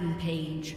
Rampage.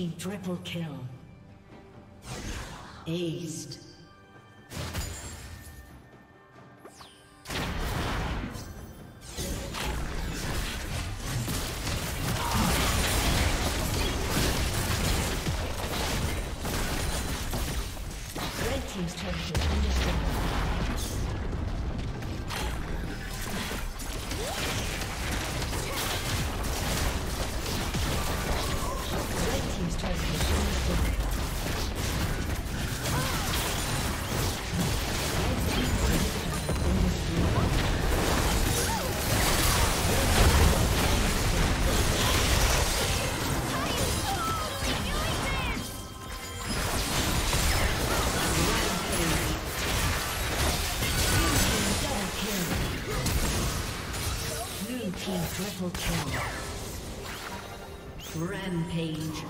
Team triple kill. Aced. Red Team's. Kill. Rampage.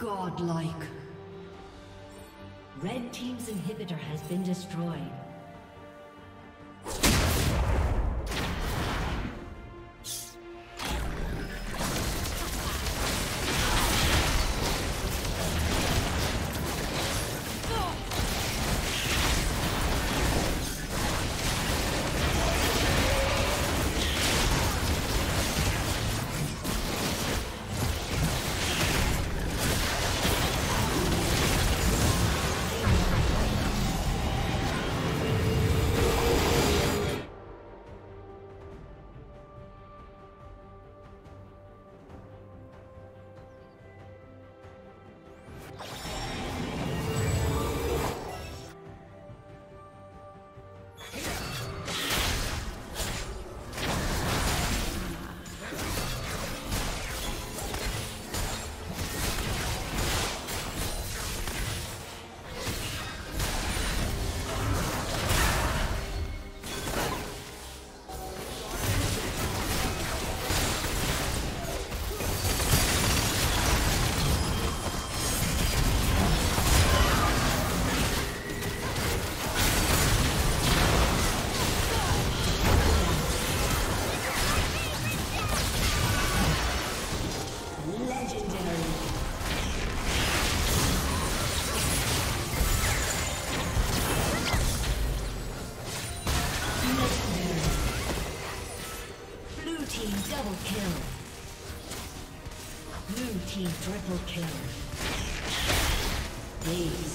Godlike. Red Team's inhibitor has been destroyed. Dazed.